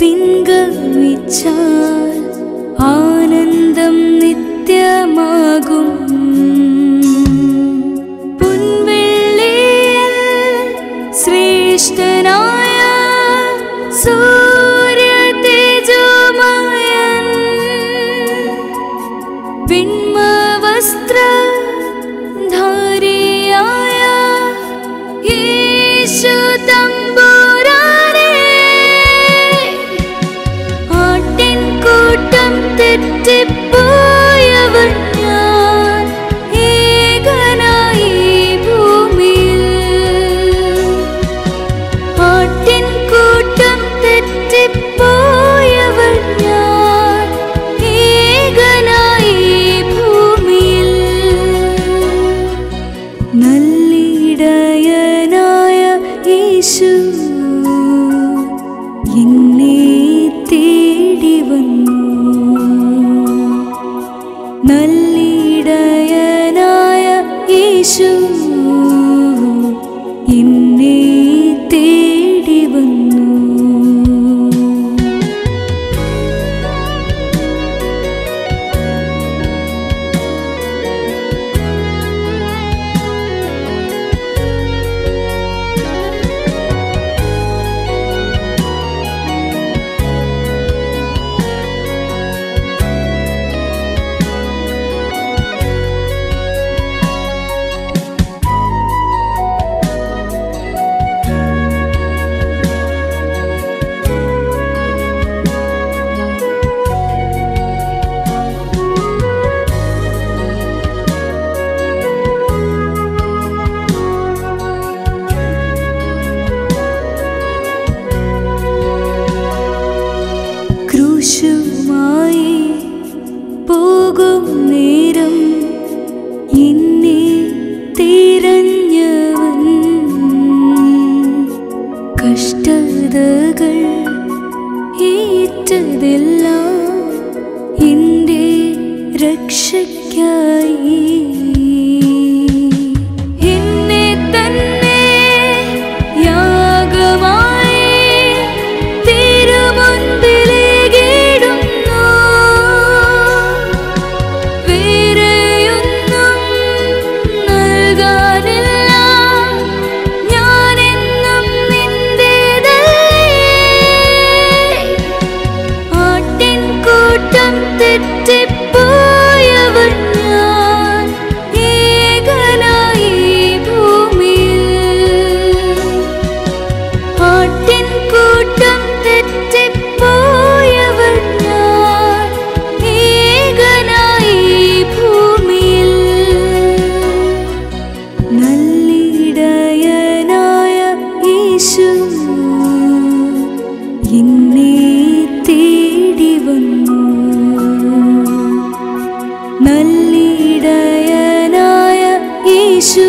पिङ्गमिच्छ आनन्दं नित्यमा était nations. لك شكايين നല്ലിടയനായ യേശു.